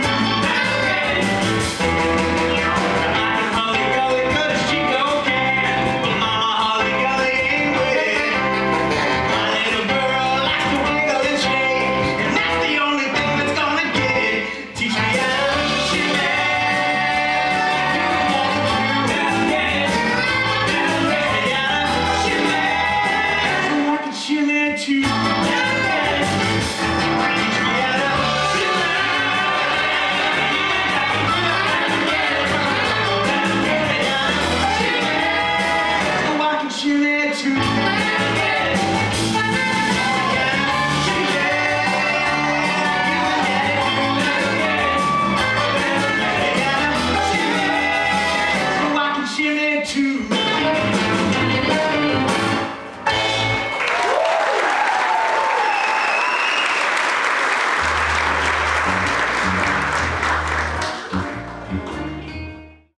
Thank you. you